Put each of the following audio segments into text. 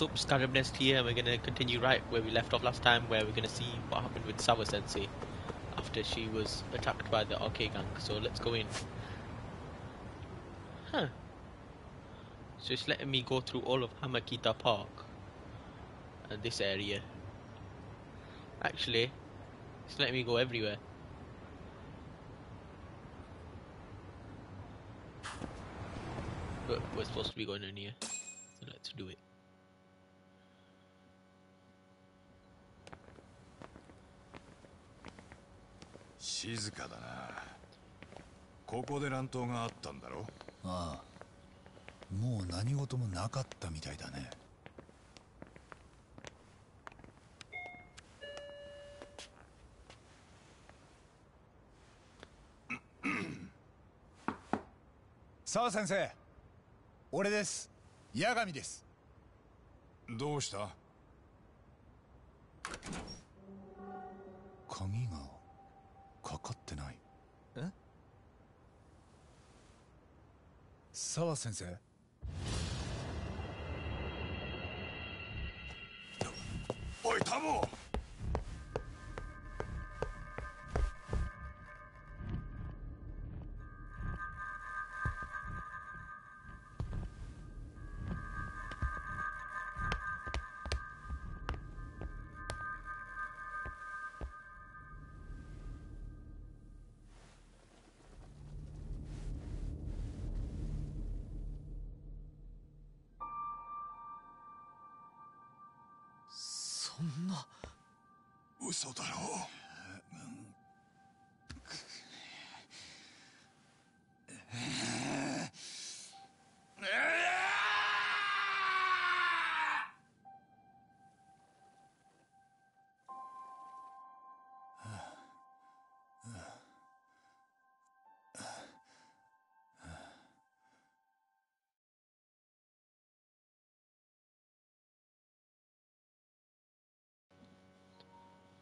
So, Scarab Nest here, and we're gonna continue right where we left off last time, where we're gonna see what happened with Sawa Sensei after she was attacked by the Arcade Gang. So let's go in. Huh. So it's letting me go through all of Hamakita Park and this area. Actually, it's letting me go everywhere. But we're supposed to be going in here, so let's do it. 静かだな。ここで乱闘があったんだろ？ああ。もう何事もなかったみたいだね。沢先生。俺です。八神です。どうした？沢先生？おいタモ！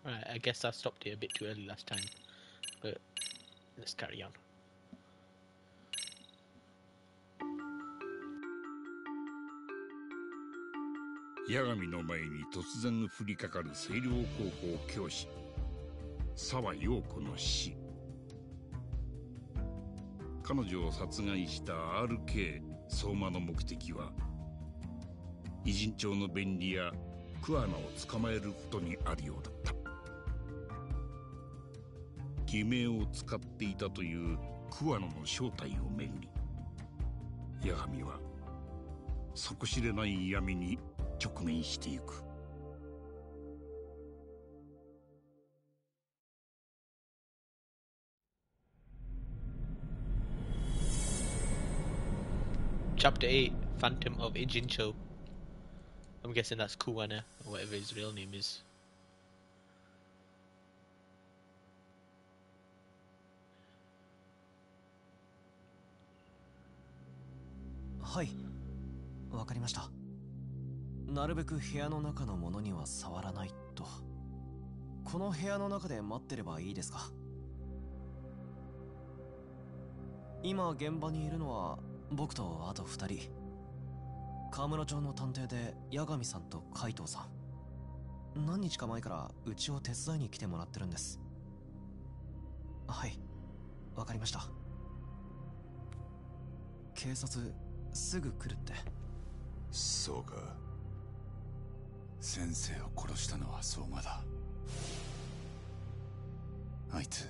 Right, I guess I stopped here a bit too early last time, but let's carry on. 八神の前に突然降りかかる清涼高校教師沢陽子の死彼女を殺害した RK 相馬の目的は偉人町の便利屋桑名を捕まえることにあるようだった偽名を使っていたという桑名の正体をめぐり八神は底知れない闇に直面していく Chapter 8 Phantom of Ijincho. I'm guessing that's Kuwana, or whatever his real name is. はい。わかりました。なるべく部屋の中のものには触らないと。この部屋の中で待ってればいいですか？今現場にいるのは僕とあと二人。河村町の探偵で八神さんと海藤さん。何日か前からうちを手伝いに来てもらってるんです。はい。わかりました。警察すぐ来るって。そうか。先生を殺したのは相馬だ。あいつ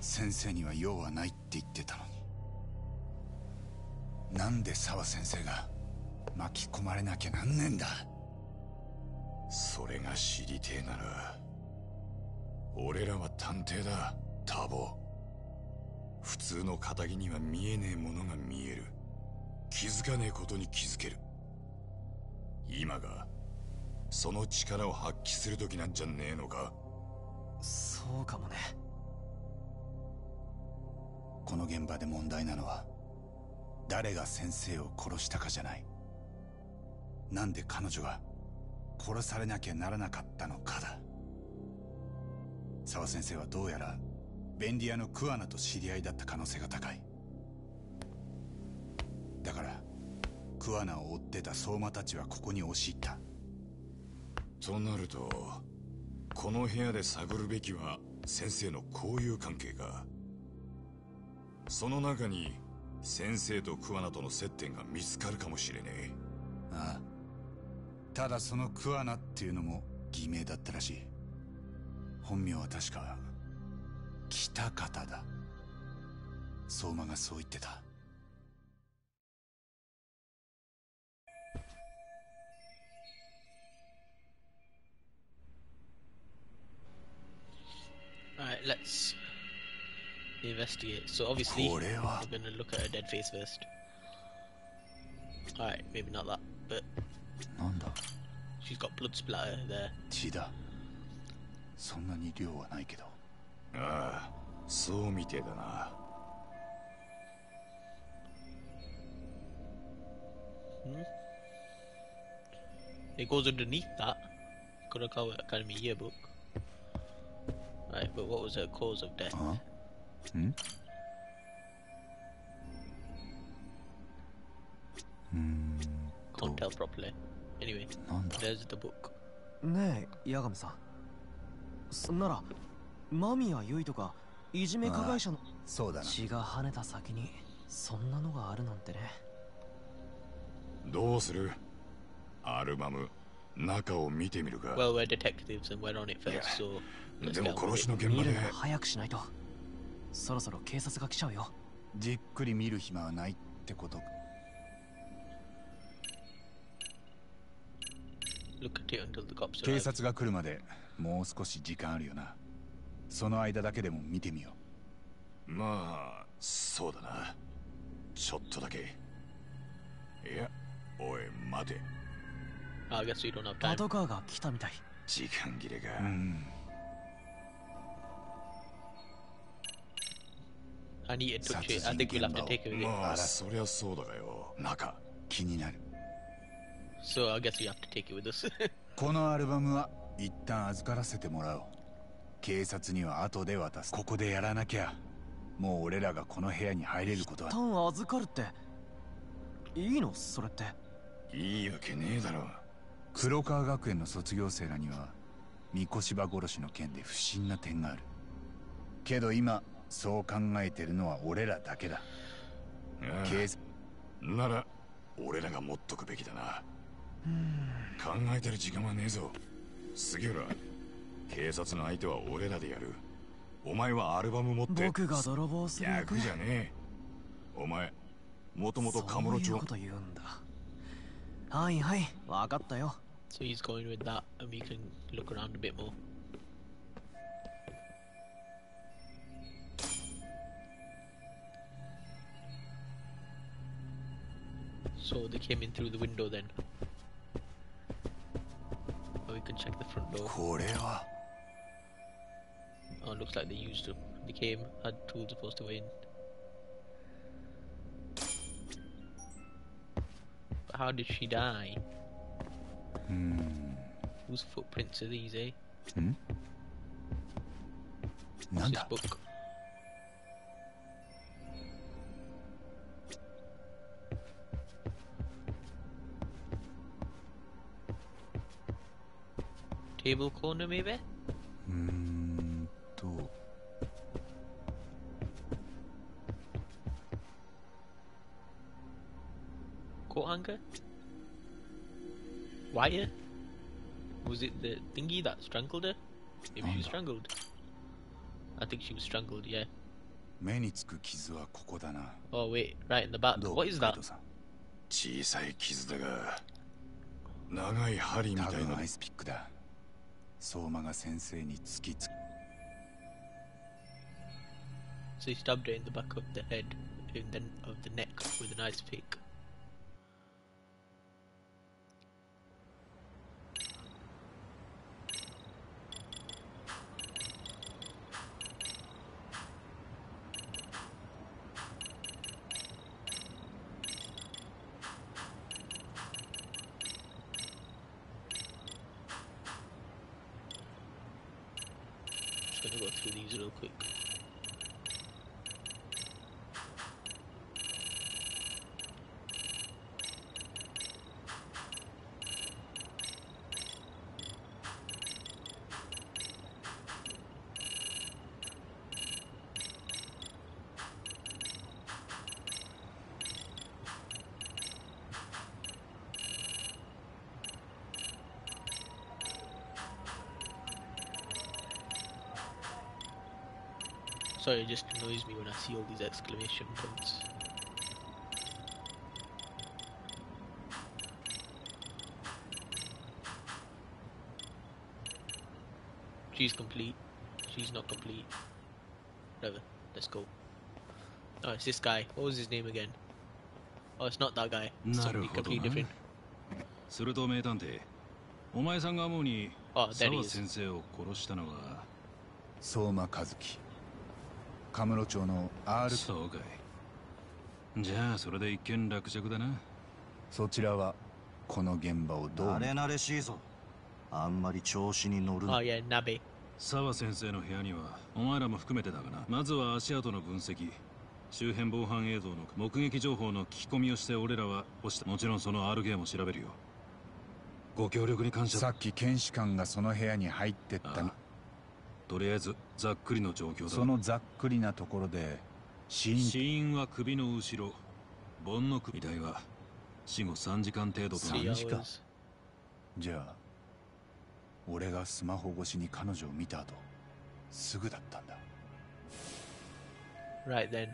先生には用はないって言ってたのに。なんで沢先生が巻き込まれなきゃなんねえんだ。それが知りてえなら俺らは探偵だタボ。普通の仇には見えねえものが見える。気づかねえことに気づける。今がその力を発揮する時なんじゃねえのか。そうかもね。この現場で問題なのは誰が先生を殺したかじゃない。なんで彼女が殺されなきゃならなかったのかだ。沢先生はどうやら便利屋の桑名と知り合いだった可能性が高いだから桑名を追ってた相馬たちはここに押し入った。となるとこの部屋で探るべきは先生の交友関係か。その中に先生と桑名との接点が見つかるかもしれねえ。ああ。ただその桑名っていうのも偽名だったらしい。本名は確か北方だ。相馬がそう言ってた Alright, let's investigate. So obviously, we're これは gonna look at her dead face first. Alright, maybe not that, but なんだ she's got blood splatter there. 血だそんなに量はないけどああそうみてえだな It goes underneath that. Kurokawa Academy yearbook. Right, but what was her cause of death? あんうーん Can't tell properly. Anyway, なんだ there's the book. ねえ八神さんそんなら間宮結衣とかいじめ加害者のそうだな血が跳ねた先にそんなのがあるなんてねどうするアルバム中を見てみるか Well, we're detectives and we're on it first, so でも殺し.の現場で。早くしないと。そろそろ警察が来ちゃうよ。じっくり見る暇はないってこと。Look at it until the cops 警.察が来るまでもう少し時間あるよな。その間だけでも見てみよまあそうだな。ちょっとだけ。いやおい待て。I guess we don't have パ.トカーが来たみたい。時間切れか、ううん I need to touch it. I think we'll have to take it with it. まあそりゃそうだがよ中気になる So I guess we have to take it with us. このアルバムは一旦預からせてもらおう警察には後で渡すここでやらなきゃもう俺らがこの部屋に入れることは単預かるっていいのそれっていいわけねえだろ黒川学園の卒業生らには三越芝殺しの件で不審な点があるけど今そう考えてるのは俺らだけだ。ああ。警察なら俺らが持っとくべきだな。考えてる時間はねえぞ。杉浦警察の相手は俺らでやる。お前はアルバム持って僕が泥棒する役役じゃねえ。お前もともとカムロ町。そういうこと言うんだ。はいはい分かったよ。So he's going with that, and we can look around a bit more. So they came in through the window then. Or we can check the front door. Oh, looks like they used them. They came, had tools to force their way in. But how did she die? Hmm. Whose footprints are these, eh? Hmm? What's this book? Table corner, maybe? うーんと Coat hanger? Wire? Was it the thingy that strangled her? Maybe she was Hanger. strangled. I think she was strangled, yeah. 目につく傷はここだな Oh wait, right in the back. どう What is カイ that? トさん小さい傷だが長い針み多たいな分アイスピックだ 相馬が先生に突きつ So he stabbed her in the back of the head, in the of the neck with an ice pick. Go through these real quick. Sorry, it just annoys me when I see all these exclamation points. She's complete. She's not complete. Whatever. Let's go. Oh, it's this guy. What was his name again? Oh, it's not that guy. It's なる somebody ほど completely な different. すると名探偵お前さんが思うに Oh, there he 沢 is. 先生を殺したのは相馬和樹 カムロ町の R そうかい。じゃあそれで一件落着だな。そちらはこの現場をどう慣れ慣れしいぞ。あんまり調子に乗る Oh な yeah, Nabe. 沢先生の部屋にはお前らも含めてだがな。まずは足跡の分析。周辺防犯映像の目撃情報の聞き込みをして俺らは押したもちろんその R ゲームを調べるよ。ご協力に感謝さっき検視官がその部屋に入ってった。ああとりあえずざっくりの状況だ。そのざっくりなところで死因死因は首の後ろ。盆の首遺体は死後3時間程度とな Three る時間.じゃあ俺がスマホ越しに彼女を見た後すぐだったんだ。Right then.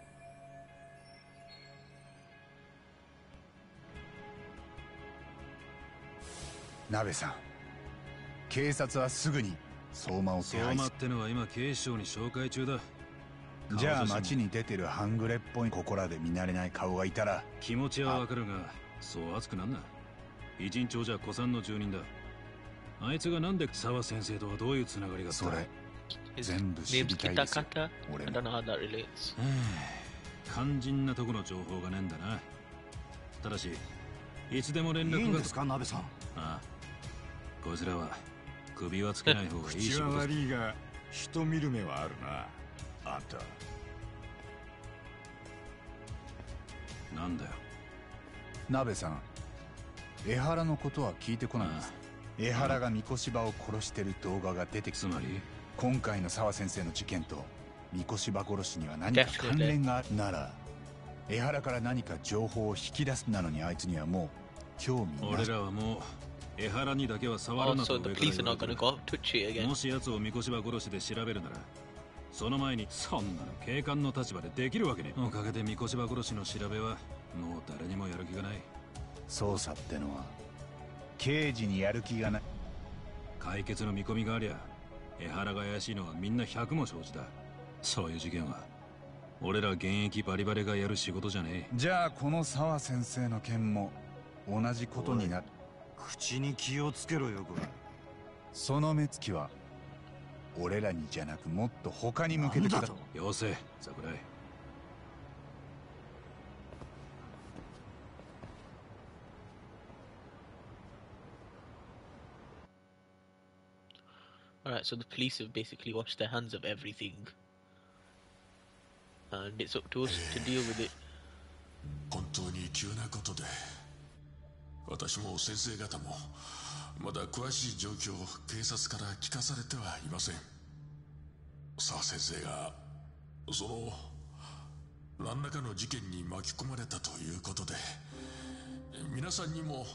鍋さん警察はすぐに相馬を手相馬ってのは今警視庁に紹介中だ。じゃあ街に出てる半グレっぽいここらで見慣れない顔がいたら。気持ちはわかるがそう熱くなんな偉人町じゃ古参の住人だ。あいつがなんで沢先生とはどういうつながりがそれ。全部知りたいですよ.俺も。肝心なとこの情報がねえんだな。ただしいつでも連絡が。いいんですか鍋さん。ああ。こいつらは首はつけない方がいい仕口は事悪いが人見る目はあるなあんた。なんだよ。鍋さん江原のことは聞いてこないんです。江原が三越場を殺してる動画が出てきてつまり？今回の沢先生の事件と三越場殺しには何か関連があるなら江原から何か情報を引き出すなのにあいつにはもう興味な俺いらはもう江原にだけは触るなと上から.もし奴を三越場殺しで調べるならその前にそんなの警官の立場でできるわけね。おかげで三越場殺しの調べはもう誰にもやる気がない。捜査ってのは刑事にやる気がない。解決の見込みがありゃ江原が怪しいのはみんな100も承知だ。そういう事件は俺ら現役バリバリがやる仕事じゃねじゃあこの沢先生の件も同じことになる口に気をつけろよこれその目つきは俺らにじゃなくもっと他に向けてくだなんだとえよせ桜井 Alright, so the police have basically washed their hands of everything. And it's up to us to deal with it. 本当に急なことで私も先生方もまだ詳しい状況を警察から聞かされてはいません。沢先生がその何らかの事件に巻き込まれたということで皆さんにも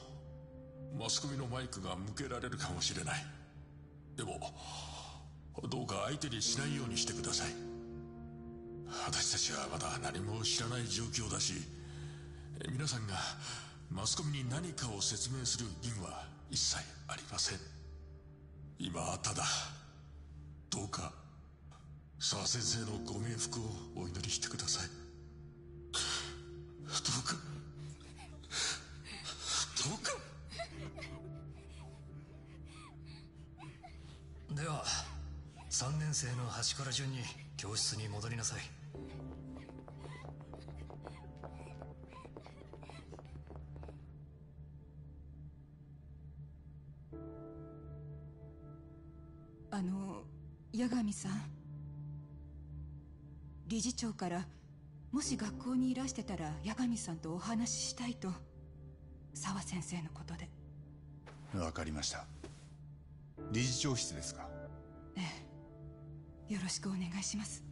マスコミのマイクが向けられるかもしれない。でもどうか相手にしないようにしてください。私たちはまだ何も知らない状況だし皆さんがマスコミに何かを説明する義務は一切ありません。今はただどうか沢先生のご冥福をお祈りしてください。どうかどうか。では3年生の端から順に教室に戻りなさい。あの八神さん。理事長からもし学校にいらしてたら八神さんとお話ししたいと沢先生のことで。わかりました。理事長室ですか？ええ。よろしくお願いします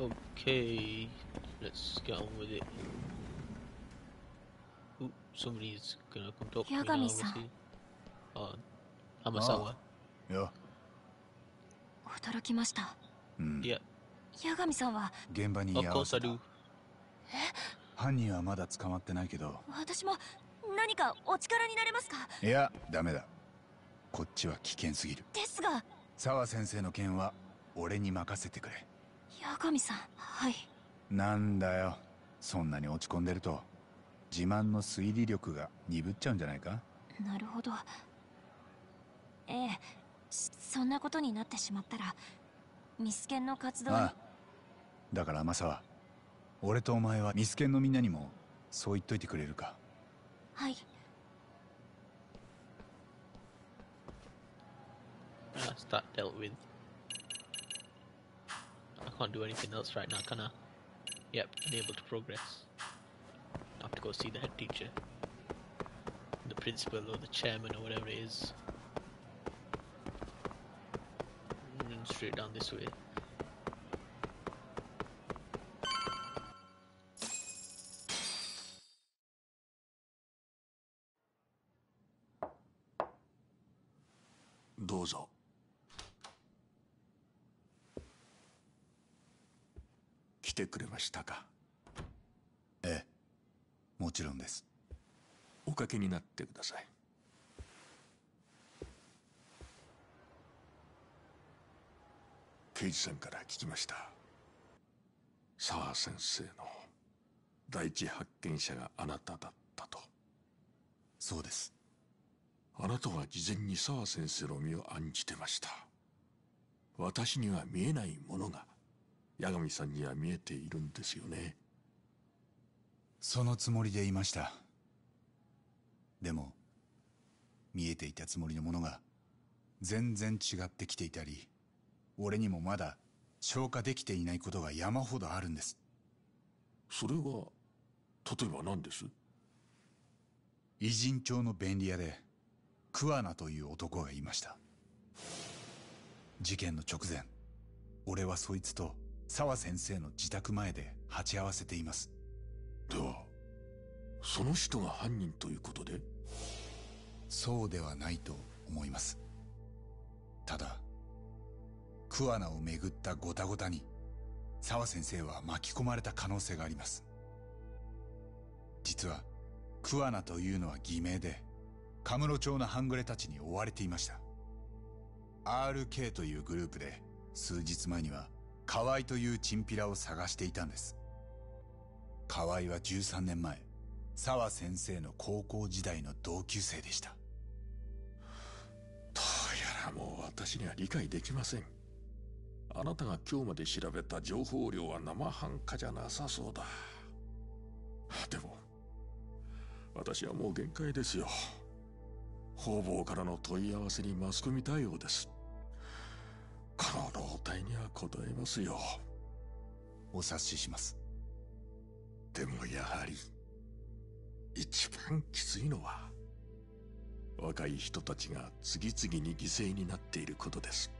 Okay, let's get on with it. Ooh, somebody's gonna come talk to me now, Yagami-san. obviously. Oh, Hamasawa. よ驚きましたうん Yeah, 八神さんは現場に居合わせ I た do. 犯人はまだ捕まってないけど私も何かお力になれますかいやダメだこっちは危険すぎるですが沢先生の件は俺に任せてくれ八神さん。はい。なんだよ。そんなに落ち込んでると自慢の推理力が鈍っちゃうんじゃないか？なるほど。ええそそんなことになってしまったらミスケンの活動にああ。だから天沢俺とお前はミスケンのみんなにもそう言っといてくれるか？はい。That's that dealt with. Can't do anything else right now, can I? Yep, unable to progress. I have to go see the head teacher. The principal or the chairman or whatever it is. And straight down this way. てくれましたか？ええもちろんです。おかけになってください。刑事さんから聞きました。沢先生の第一発見者があなただったと。そうです。あなたは事前に沢先生の身を案じてました。私には見えないものが八神さんには見えているんですよね。そのつもりでいました。でも見えていたつもりのものが全然違ってきていたり俺にもまだ消化できていないことが山ほどあるんです。それは例えば何です？偉人町の便利屋で桑名という男がいました。事件の直前俺はそいつと沢先生の自宅前で鉢合わせています。ではその人が犯人ということで？そうではないと思います。ただ桑名をめぐったゴタゴタに沢先生は巻き込まれた可能性があります。実は桑名というのは偽名でカムロ町の半グレたちに追われていました。RK というグループで数日前には河合というチンピラを探していたんです。河合は13年前沢先生の高校時代の同級生でした。どうやらもう私には理解できません。あなたが今日まで調べた情報量は生半可じゃなさそうだ。でも私はもう限界ですよ。方々からの問い合わせにマスコミ対応です。この老体には答えますよ。お察しします。でもやはり一番きついのは若い人たちが次々に犠牲になっていることです。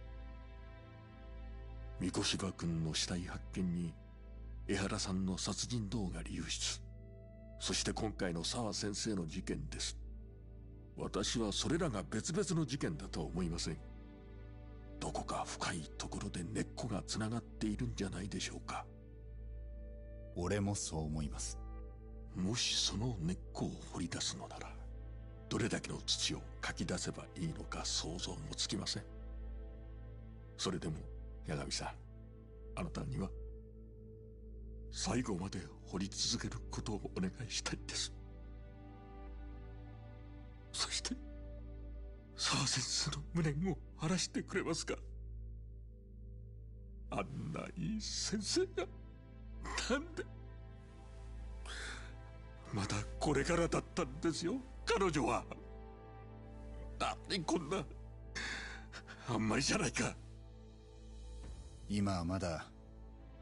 三越場君の死体発見に江原さんの殺人動画流出。そして今回の沢先生の事件です。私はそれらが別々の事件だとは思いませんどこか深いところで根っこがつながっているんじゃないでしょうか。俺もそう思います。もしその根っこを掘り出すのならどれだけの土をかき出せばいいのか想像もつきません。それでも八神さんあなたには最後まで掘り続けることをお願いしたいんです。そして沢先生の無念を晴らしてくれますか？あんないい先生が。なんで？まだこれからだったんですよ彼女は。何こんなあんまりじゃないか。今はまだ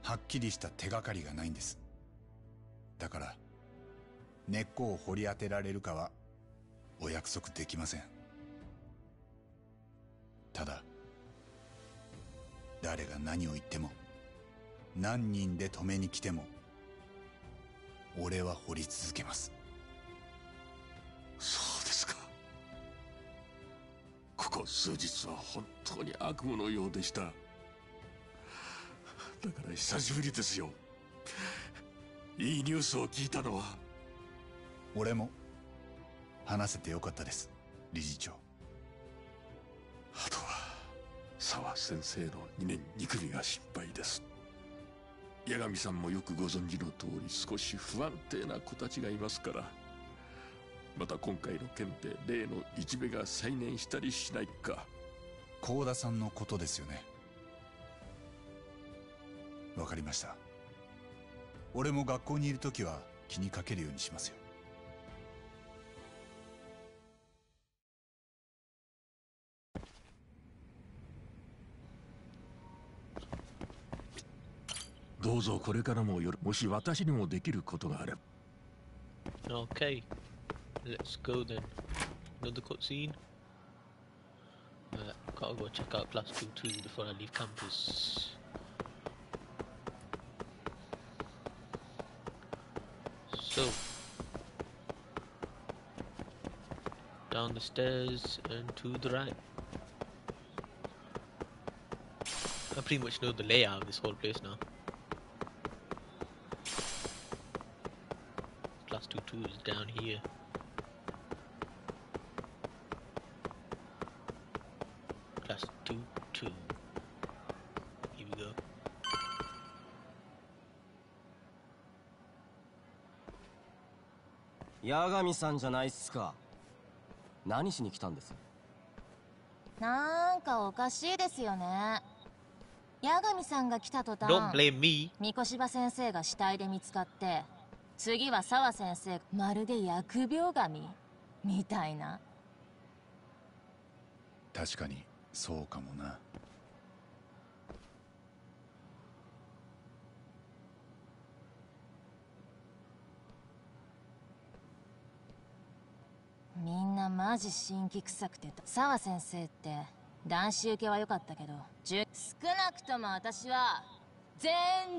はっきりした手がかりがないんです。だから根っこを掘り当てられるかはお約束できません。ただ誰が何を言っても何人で止めに来ても俺は掘り続けます。そうですか。ここ数日は本当に悪夢のようでした。だから久しぶりですよ。いいニュースを聞いたのは。俺も話せてよかったです理事長あとは沢先生の2年2組が心配です。八神さんもよくご存知の通り少し不安定な子たちがいますからまた今回の件で例の一部が再燃したりしないか。幸田さんのことですよね。わかりました。俺も学校にいる時は気にかけるようにしますよ。うぞこれからもよろもし私にもできることがあれば Okay, let's go then. Another cutscene. Uh, gotta go check out class 2 2 before I leave campus. So, down the stairs and to the right. I pretty much know the layout of this whole place now. Class 2 2 is down here. Class 2 2. Here we go. 八神さんじゃないっすか何しに来たんです？なんかおかしいですよね八神さんが来た途端 Don't blame me. 三越柴先生が死体で見つかって次は沢先生まるで疫病神？みたいな。確かにそうかもな。みんなマジ新規臭くて沢先生って男子受けは良かったけど少なくとも私は全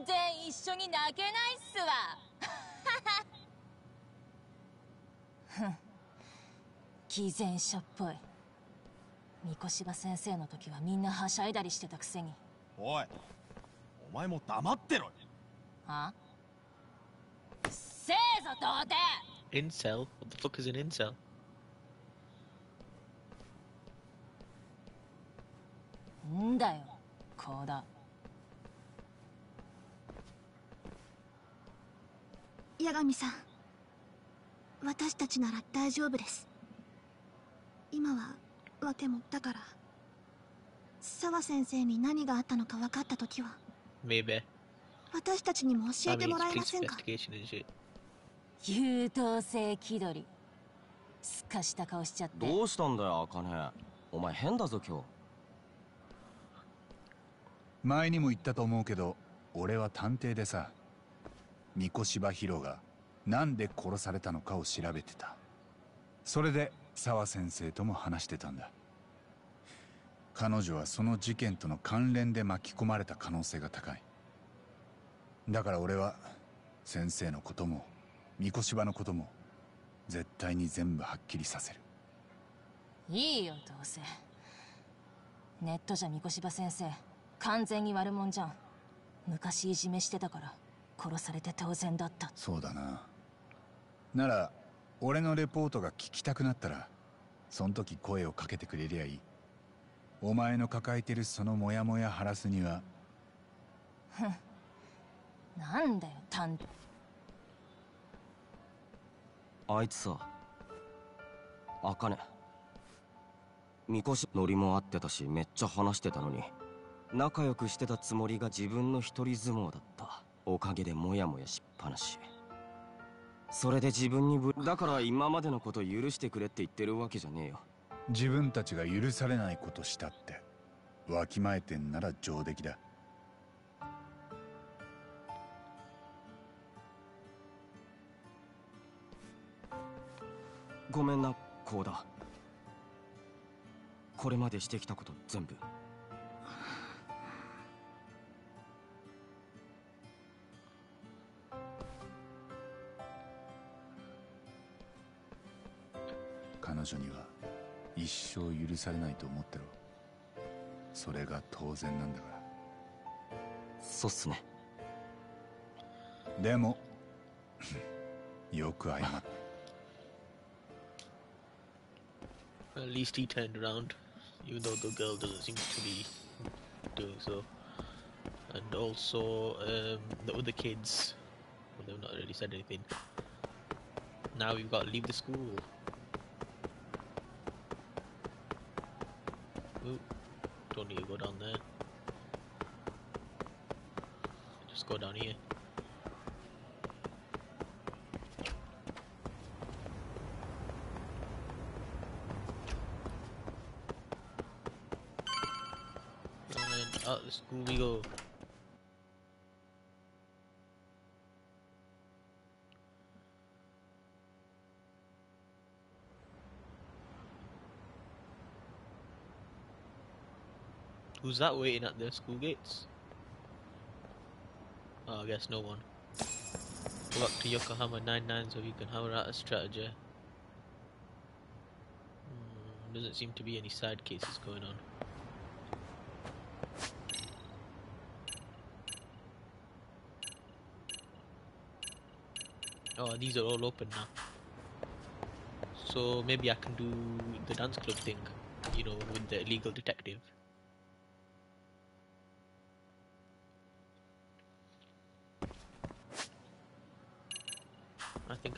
然一緒に泣けないっすわ偽善者っぽい。三越柴先生の時はみんなはしゃいだりしてたくせに。おい。お前も黙ってろ。よはせーぞ童貞！Incel? What the fuck is an incel? んだよこうだ八神さん私たちなら大丈夫です。今は訳もだから。沢先生に何があったのか分かった時は。Maybe. 私たちにも教えてもらえませんか？優等生気取り。すかした顔しちゃって。どうしたんだよ茜。お前変だぞ今日。前にも言ったと思うけど俺は探偵でさ三越柴博がなんで殺されたのかを調べてた。それで沢先生とも話してたんだ。彼女はその事件との関連で巻き込まれた可能性が高い。だから俺は先生のことも三越柴のことも絶対に全部はっきりさせる。いいよどうせ。ネットじゃ三越柴先生完全に悪者じゃん。昔いじめしてたから。殺されて当然だった。そうだな。なら俺のレポートが聞きたくなったらそん時声をかけてくれりゃいい。お前の抱えてるそのモヤモヤ晴らすには。ふん。なんだよ探偵あいつさ茜。みこしノリも合ってたしめっちゃ話してたのに仲良くしてたつもりが自分の一人相撲だったおかげでモヤモヤしっぱなし。それで自分にぶだから今までのこと許してくれって言ってるわけじゃねえよ。自分たちが許されないことしたってわきまえてんなら上出来だ。ごめんなコウダ。これまでしてきたこと全部彼女には一生許されないと思ってろそれが当然なんだからそうっすねでもよく謝った At least he turned around, even though the girl doesn't seem to be doing so. And also, um, the other kids, well, they've not really said anything. Now we've got to leave the school. Here. And out the school we go. Who's that waiting at the school gates? Guess no one. Back to Yokohama 99 so you can hammer out a strategy. Hmm, doesn't seem to be any side cases going on. Oh, these are all open now. So maybe I can do the dance club thing, you know, with the illegal detective.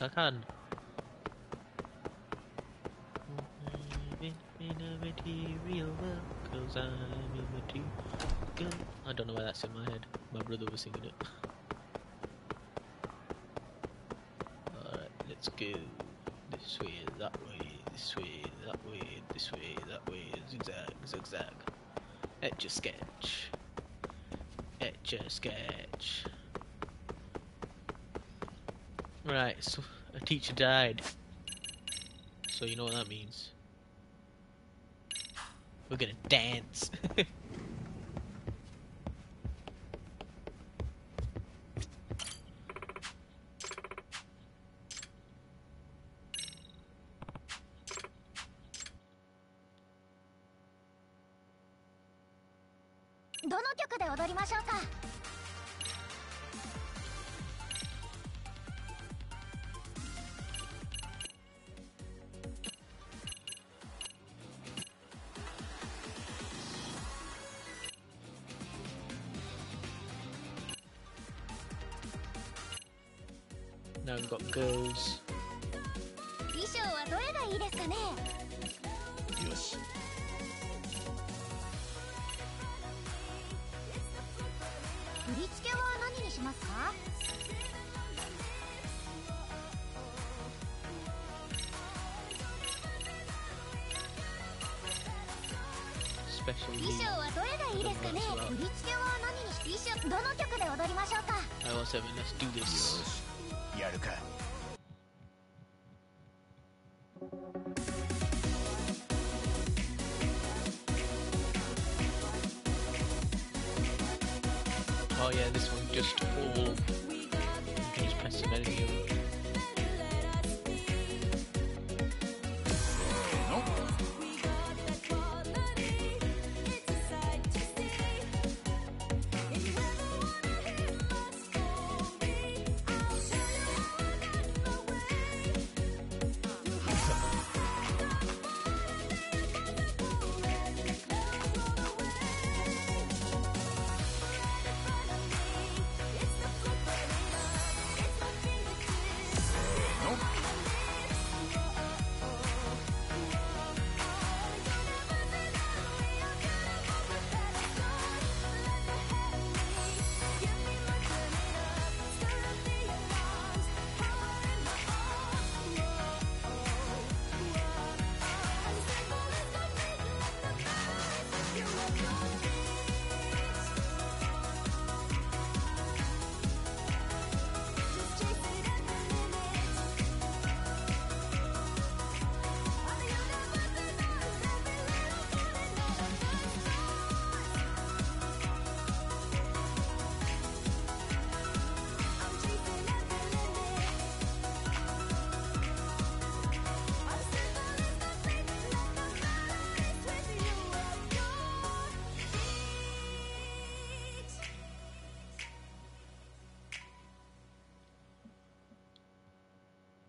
I can. I don't know why that's in my head. My brother was singing it. Alright, let's go. This way, that way, this way, that way, this way, that way, zigzag, zigzag. Etch a sketch. Etch a sketch. Right, so a teacher died. So you know what that means. We're gonna dance.「Special 衣装はどれがいいですかね？振り付けは何に？し衣装どの曲で踊りましょうか？I was let's do this. やるか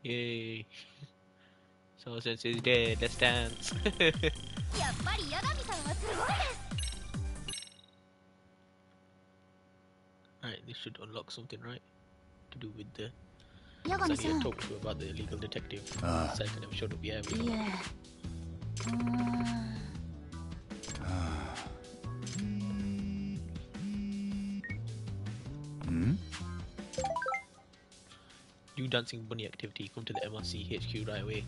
Yay. So since he's dead, let's dance. Alright, this should unlock something, right? To do with the... Because I talked to talk about the illegal detective. Ah. Second, Yeah. Do dancing bunny activity. Come to the MRC HQ right away.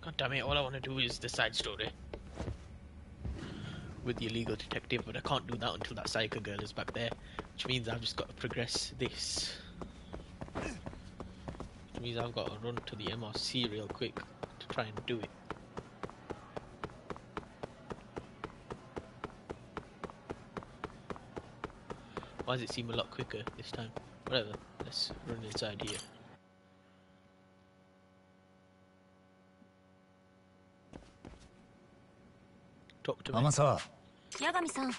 God damn it! All I want to do is the side story with the illegal detective, but I can't do that until that psycho girl is back there, which means I've just got to progress this. Which means I've got to run to the MRC real quick to try and do it. Why does it seem a lot quicker this time? Whatever, let's run inside here. Talk to me. Amasa. Yagami-san.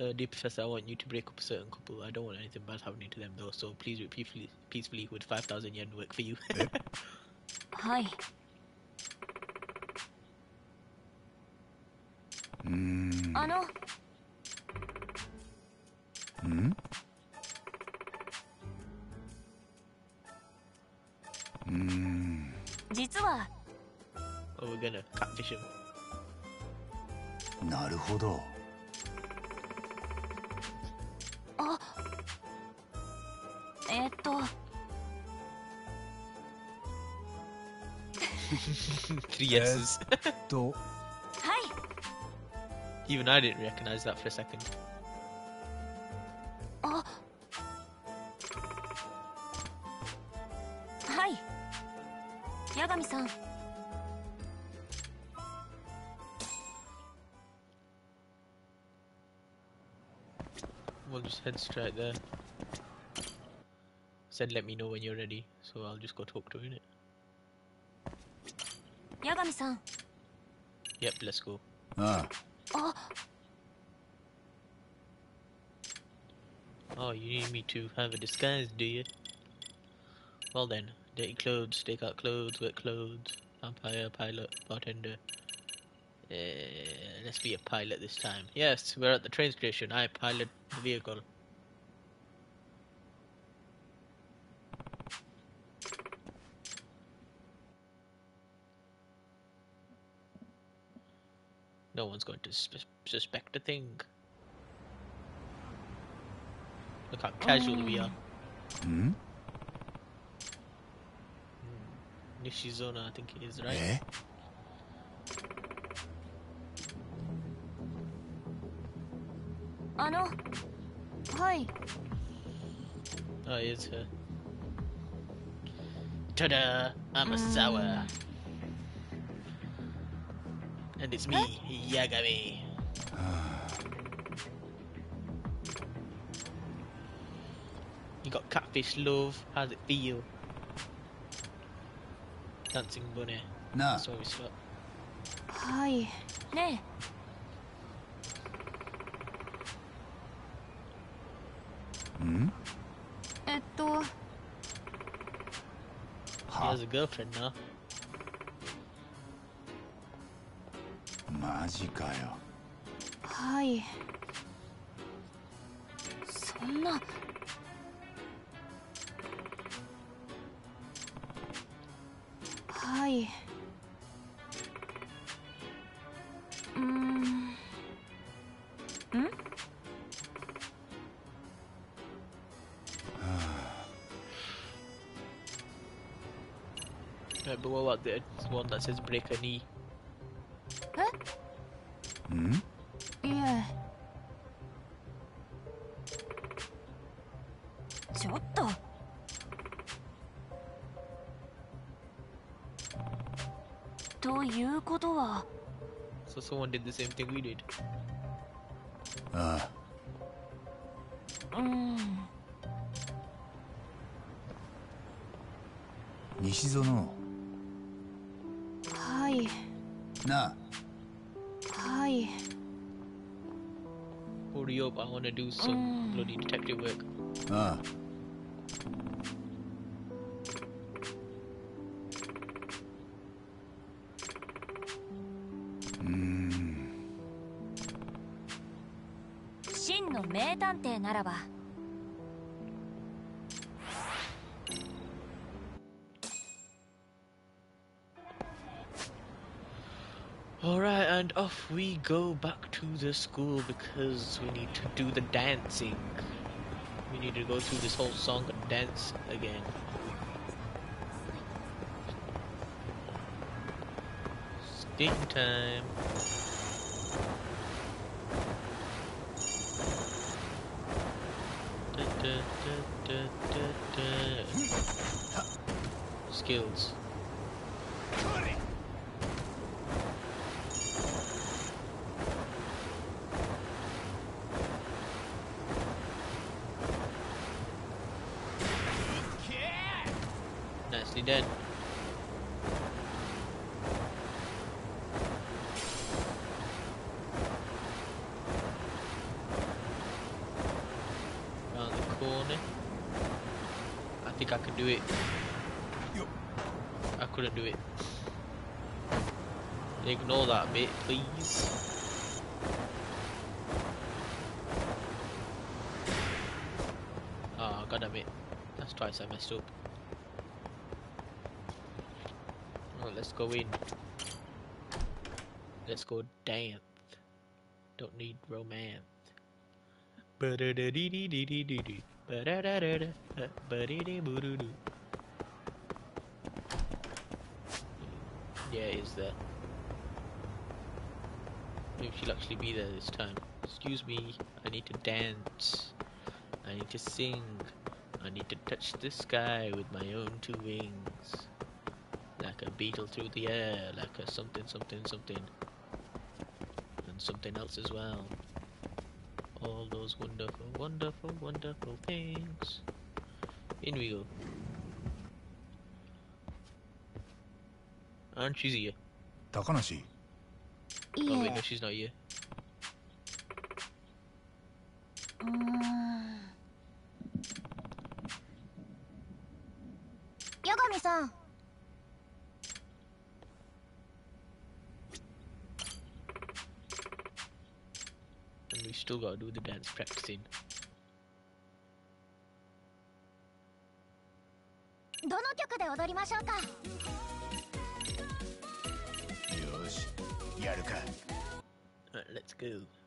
Uh, dear Professor, I want you to break up a certain couple. I don't want anything bad happening to them though, so please peacefully, peacefully would 5,000 yen work for you. Eh? Hi. あの。うん。うん。実は。なるほど。あ、っえっと。Even I didn't recognize that for a second. Oh. Hi. Yagami-san. We'll just head straight there. Said let me know when you're ready, so I'll just go talk to him. Yagami-san. Yep, let's go. Ah, あ Oh, you need me to have a disguise, do you? Well then, dirty clothes, take out clothes, wet clothes, vampire, pilot, bartender. Uh, let's be a pilot this time. Yes, we're at the train station. I pilot the vehicle. No one's going to suspect a thing. Look how casual we are. Hmm? hmm. Nishizona, I think it is, right? Eh? Ano? Hi. Oh, it is her. Ta-da! I'm a sour. Mm. And it's me, Yagami. You got catfish love. How's it feel? Dancing bunny. なあ That's where we start. はいねうんええっと He has a girlfriend now. ジかよはいそんなはいうーんん Right, but what about the one that says break a knee? Did the same thing we did. ああうん西園の名探偵ならば Alright, and off we go back to the school because we need to do the dancing. We need to go through this whole song and dance again. Skating time. Skills. Nicely done. Around the corner. I think I can do it. I couldn't do it. Ignore that bit, please. Oh, god damn it. That's twice I messed up. Oh, let's go in. Let's go dance. Don't need romance. Yeah, it is there. Maybe she'll actually be there this time. Excuse me, I need to dance. I need to sing. I need to touch the sky with my own two wings. Like a beetle through the air, like a something, something, something. And something else as well all those wonderful, wonderful, wonderful things. In we go. And she's here. Takanashi. Yeah. Oh wait, no, she's not here. Uh. Yagami-san. Still gotta do the dance practicing. どの曲で踊りましょうかよしやるか Alright, let's go.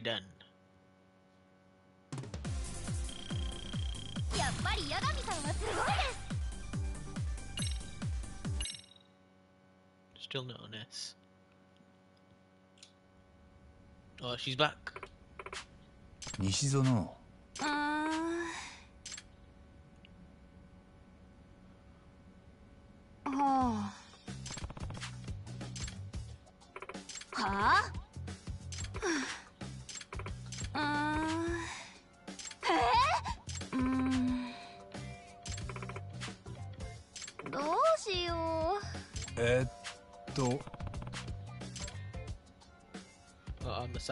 done. Still not on S. Oh, she's back. Nishizono. Uh...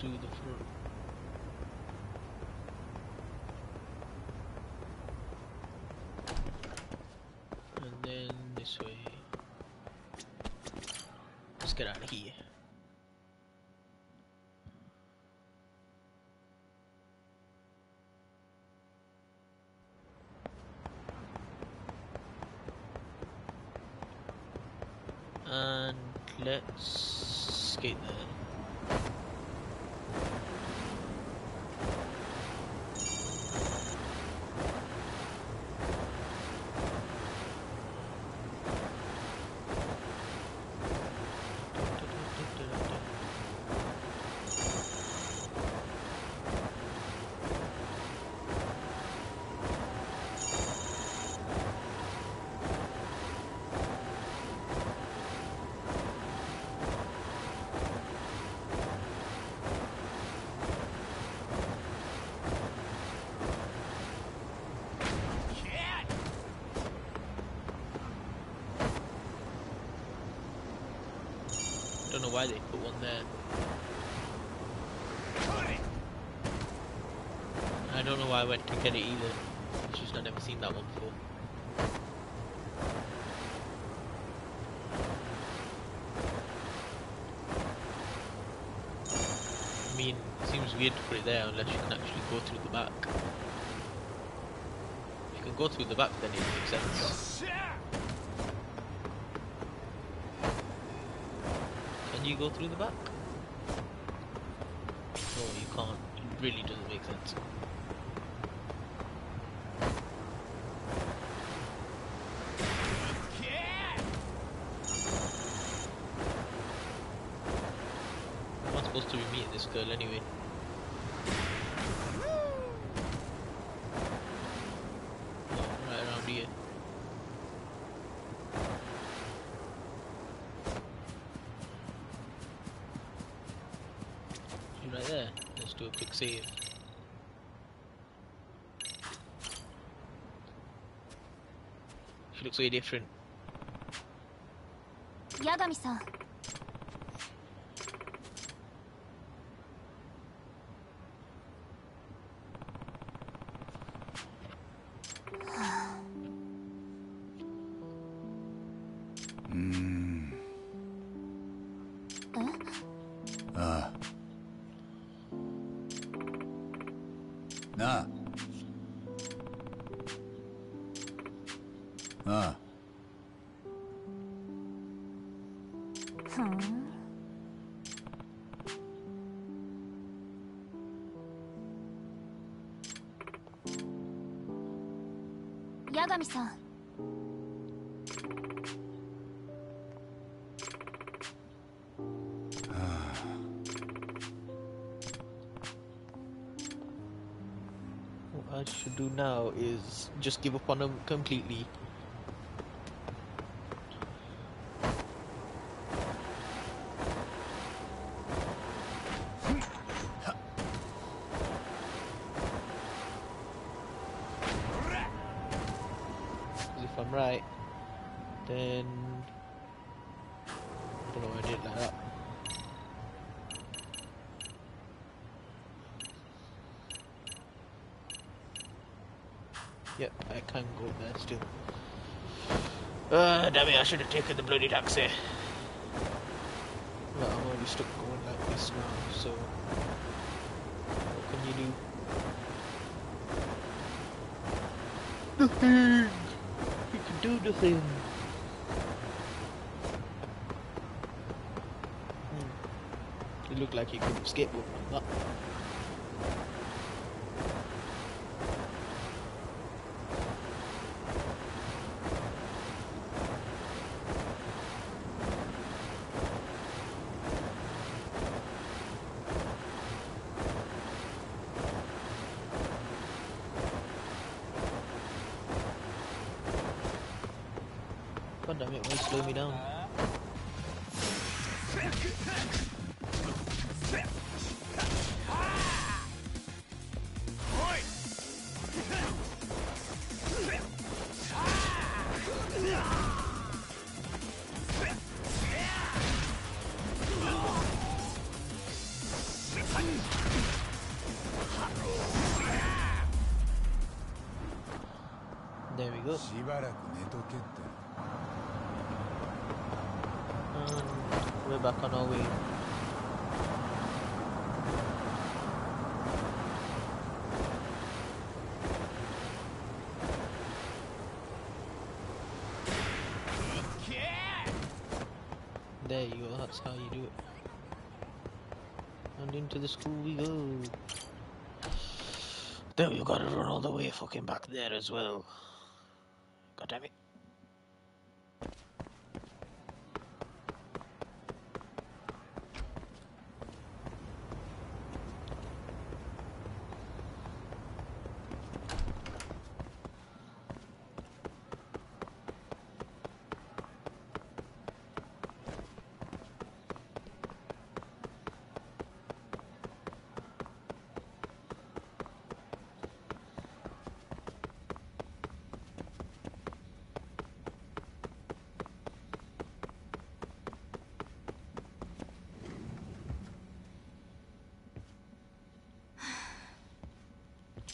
to the front. And then this way. Let's get out of here. And let's skate there. Don't know why there. I don't know why I went to get it either. It's just I've never seen that one before. I mean, it seems weird to put it there unless you can actually go through the back. If you can go through the back, then it makes sense. Can you go through the back? No, you can't. It really doesn't make sense. I'm not supposed to be this girl anyway. Oh, right around here. She's right there. Let's do a quick save. She looks way different. 八 give up on him completely. Yep, I can go there still. Uh, damn it, I should have taken the bloody taxi. Well, I'm already stuck going like this now, so what can you do? Nothing! You can do nothing! Hmm. You look like you could skateboard that. How you do it. And into the school we go. Then we gotta run all the way fucking back there as well.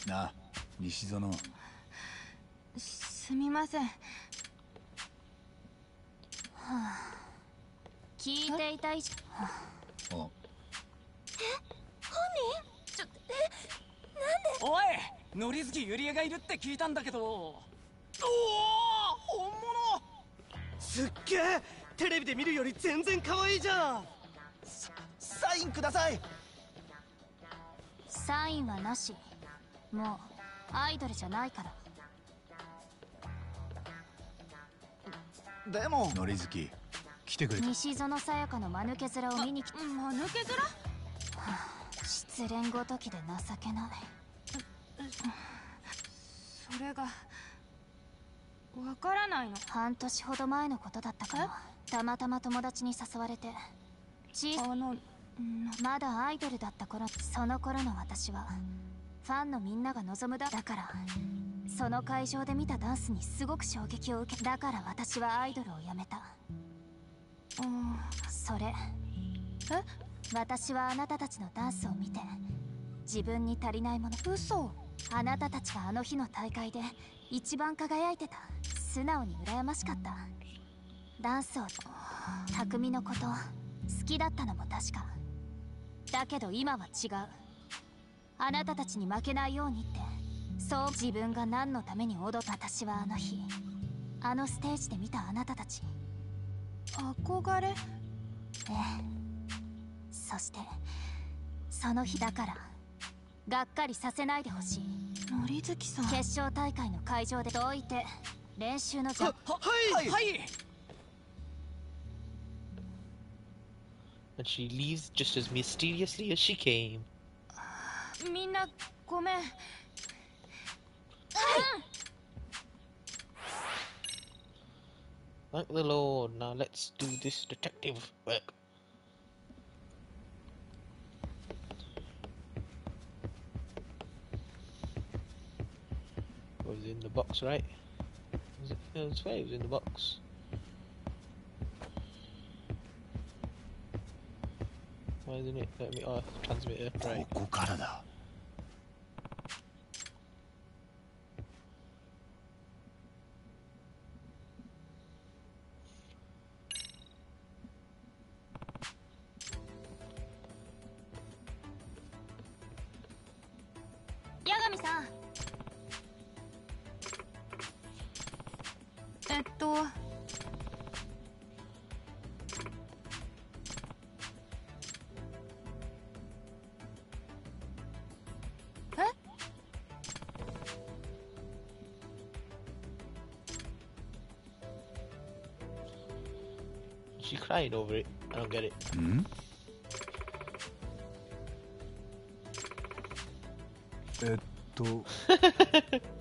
なあ西園。すみません。はあ聞いていた以上お本人？ちょえなんで？おいノリ月ゆりえがいるって聞いたんだけど。おお本物。すっげえテレビで見るより全然可愛いじゃん。サインください。サインはなしもうアイドルじゃないから。でも。ノリ月来てくれた。西園さやかの間抜け面を見に来た。間抜け面？失恋ごときで情けない。それがわからないの？半年ほど前のことだったからたまたま友達に誘われて。小さのまだアイドルだった頃その頃の私はファンのみんなが望むだだからその会場で見たダンスにすごく衝撃を受けだから私はアイドルを辞めた。うんそれえ？私はあなたたちのダンスを見て自分に足りないもの。嘘！あなたたちがあの日の大会で一番輝いてた。素直に羨ましかった。ダンスを匠のこと好きだったのも確か。だけど今は違う。あなたたちに負けないようにって。そう自分が何のために踊った私はあの日。あのステージで見たあなたたち。憧れ？ええ。そしてその日だからがっかりさせないでほしい。森月さん。決勝大会の会場でどいて練習のじゃ。はいはい。And she leaves just as mysteriously as she came. みんなごめん Thank the Lord. Now let's do this detective work. Was in the box, right? Was it? I swear it was in the box. Why isn't it let me off transmitter? Right. She cried over it. I don't get it. Mm-hmm. んえ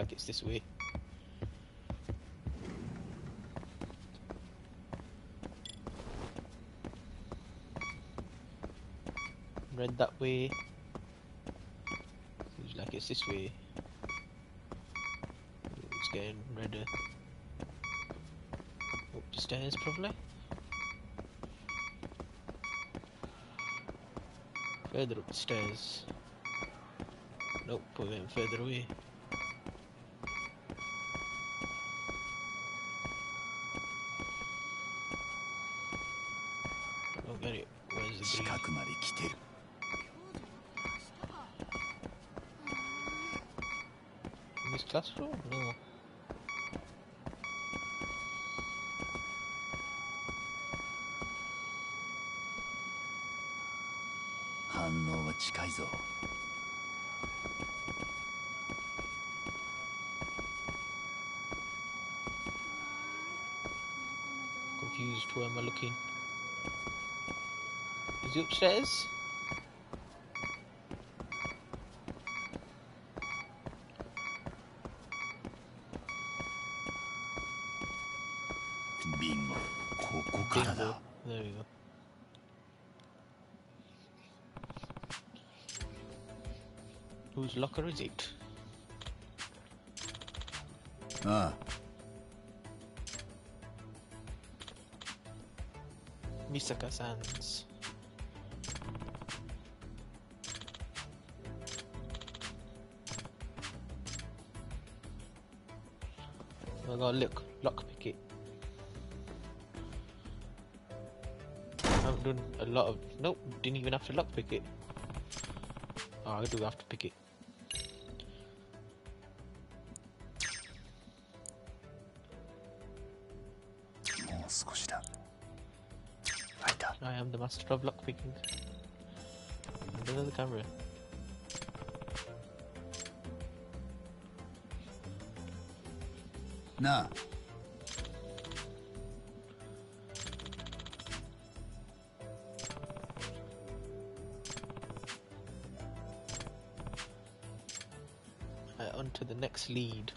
like it's this way. Red that way. Seems like it's this way. It's getting redder. Up the stairs, probably. Further up the stairs. Nope, getting further away. Solo. Hanno wa chikai am I looking? Is he upstairs? gotta though. There we go. Whose locker is it? Ah. Misaka-san's. Oh my god, look, lock not doing a lot of... Nope, didn't even have to lockpick it. Oh, I do have to pick it. Oh, I am the master of lockpicking. Under the camera. Nah. Lead.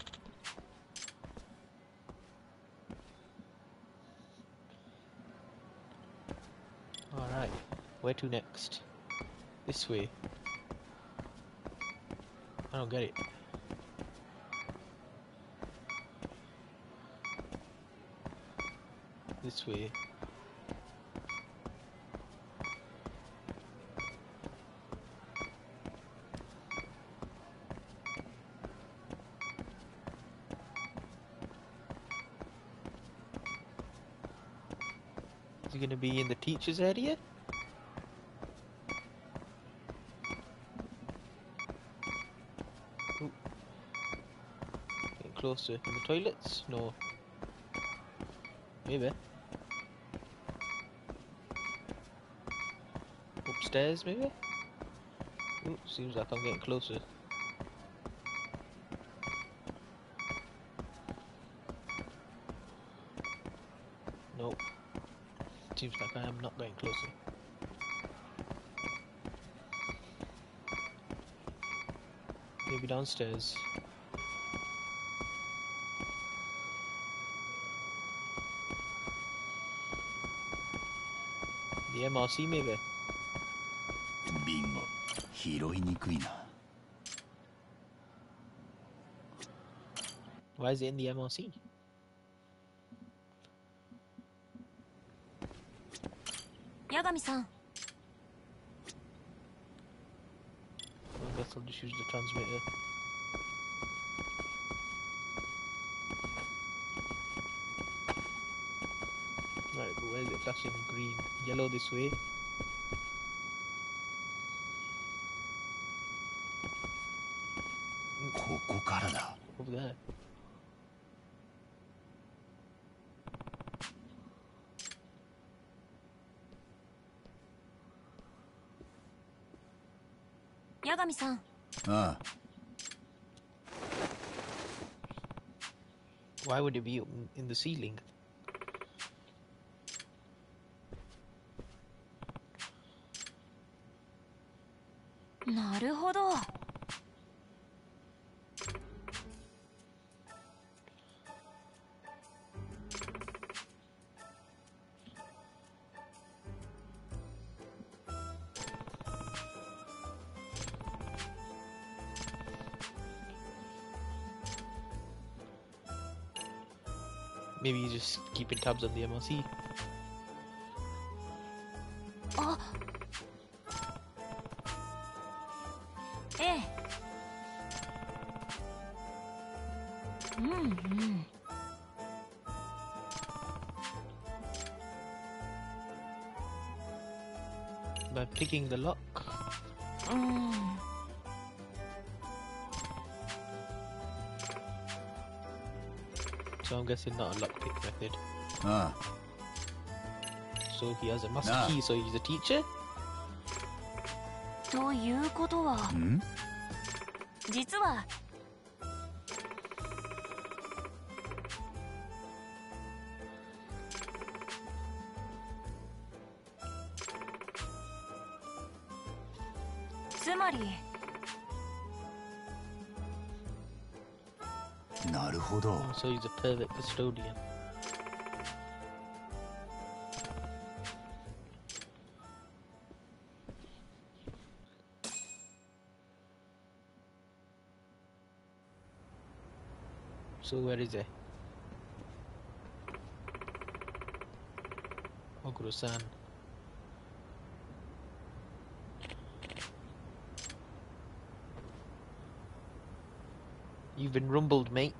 Alright, where to next? This way. I don't get it. This way. Be in the teacher's area? Ooh. Getting closer. In the toilets? No. Maybe. Upstairs, maybe? Ooh, seems like I'm getting closer. Nope Seems like I am not going closer. Maybe downstairs. The MRC maybe? ビンゴ拾いにくいな Why is it in the MRC? 神さん I guess I'll just use the transmitter. Right, but where is it flashing green? Yellow this way. 神さんああ Why would it be in- in the ceiling? maybe just keeping tabs on the MLC. Oh. Eh. Mm hmm. By picking the lock. Guessing not a lockpick method. あ So he has a master Nah. key, so he's a teacher? ということは実は So he's a pervert custodian. So where is he? Oguro-san. You've been rumbled, mate.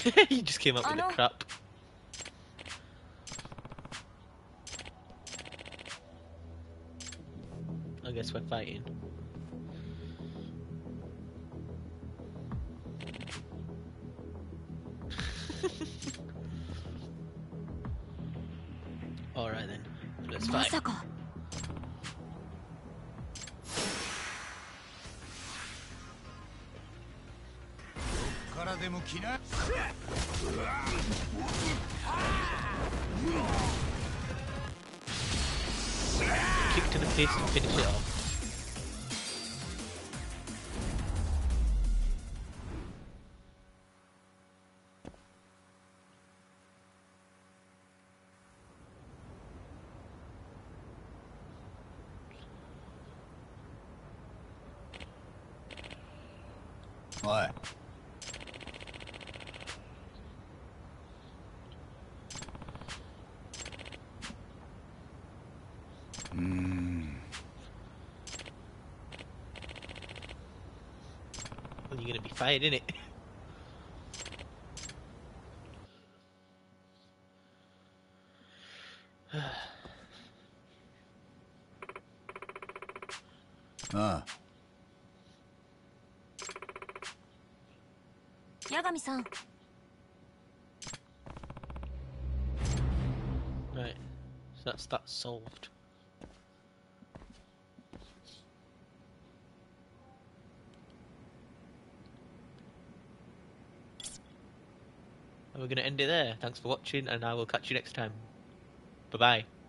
he just came up with Ano? a crap. I guess we're fighting. Alright then, let's ま fight. please finish it off. fight, in it. ah. Yagami-san. Right. So that's that solved. There. Thanks for watching, and I will catch you next time. Bye bye.